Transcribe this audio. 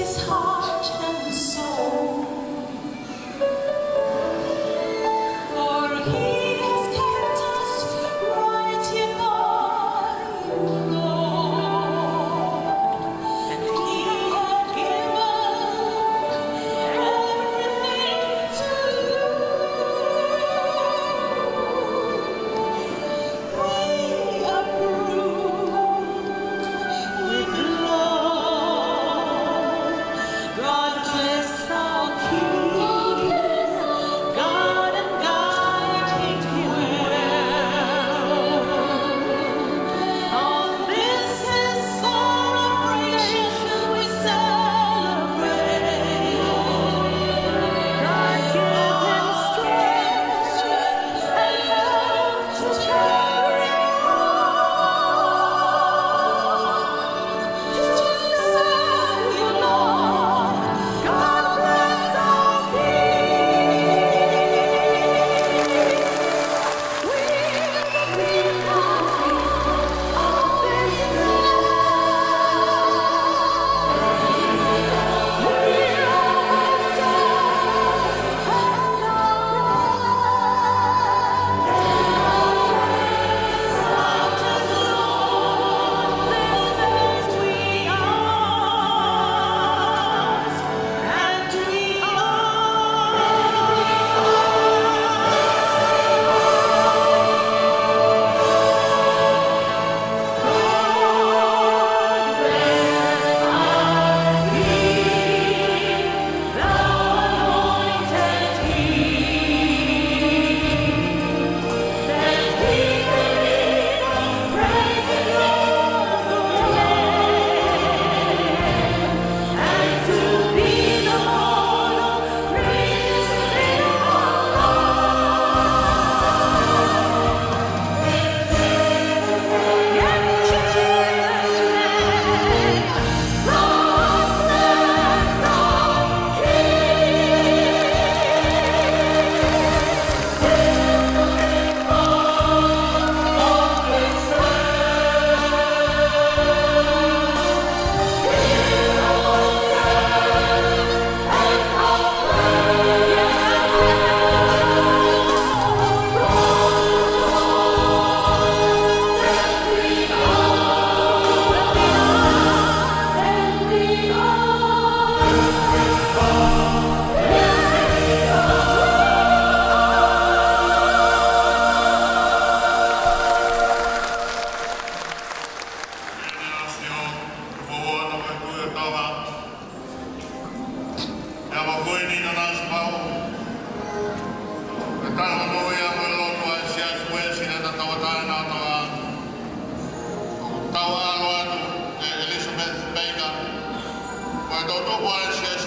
is hard. bweni na náš pavu. Kata manu ya tawa. Tawa Elizabeth Baker. Kwa toto kwa sia